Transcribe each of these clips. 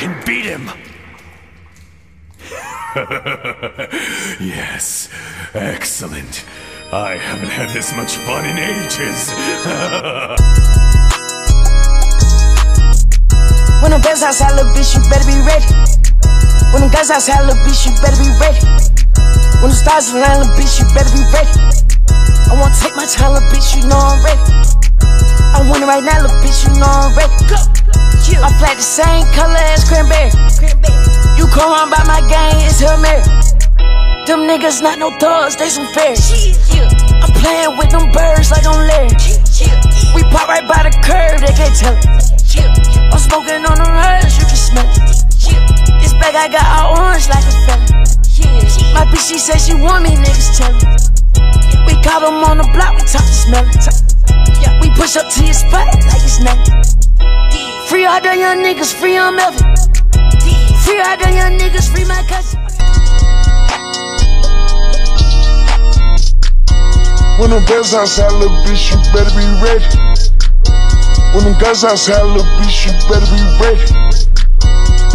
can beat him. yes, excellent. I haven't had this much fun in ages. when them guns outside, little bitch, you better be ready. When them guys outside, little bitch, you better be ready. When the stars align, little bitch, you better be ready. I wanna take my time, little bitch, you know I'm ready. I want it right now, little bitch, you know I'm ready. Go. I flat the same color as cranberry. You come around by my gang, it's Hail Mary. Them niggas not no thugs, they some fairies. I'm playing with them birds like I'm Larry. We pop right by the curb, they can't tell it. I'm smoking on them herbs, you can smell it. This bag I got all orange like a felon. My bitch, she said she want me, niggas tell it. We caught them on the block, we talk to smell it. We push up to your spot like it's nothing. Free all the young niggas, free on Melvin. Free all the young niggas, free my cousin. When them guns outside, little bitch, you better be ready. When them guns outside, little bitch, you better be ready.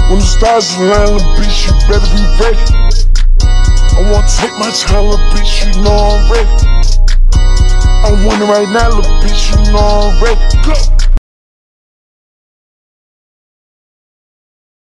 When the stars align, little bitch, you better be ready. I wanna take my time, little bitch, you know I'm ready. I want it right now, little bitch, you know I'm ready. Go.